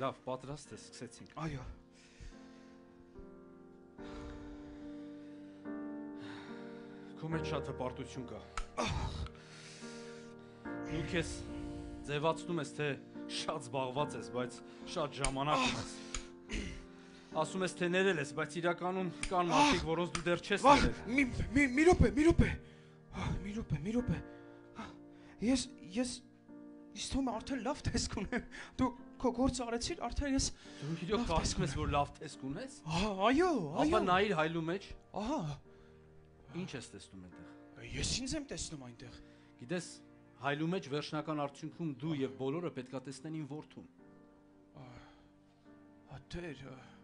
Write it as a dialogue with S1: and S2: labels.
S1: Լավ, պատրաստ ես, սկսեցինք։
S2: Այո։
S1: Քո մեջ շատ հպարտություն կա։ Դու քեզ ձևացնում ես, թե շատ զբաղված ես, բայց շատ ժամանակ ունես։ Ասում ես, թե ներել ես, բայց իրականում կան մարդիկ, որոնց դու դեռ չես ներել։
S2: մի մի մի րոպե, մի րոպե։ Մի րոպե, մի րոպե։ Ես ես Իս թվում է արդեն լավ տեսք ունեմ։ Դու քո գործը արեցիր, արդեն ես
S1: Դու իրոք ասում ես, որ լավ տեսք ունես։
S2: Այո, այո։
S1: Ապա
S2: նա
S1: իր հայլու մեջ։
S2: Ահա։
S1: Ինչ ես տեսնում այնտեղ։
S2: Ես ինձ եմ տեսնում այնտեղ։
S1: Գիտես, հայլու մեջ վերջնական արդյունքում դու եւ բոլորը պետքա տեսնեն ին որդուն։
S2: Ահա։ Աթեր, ահա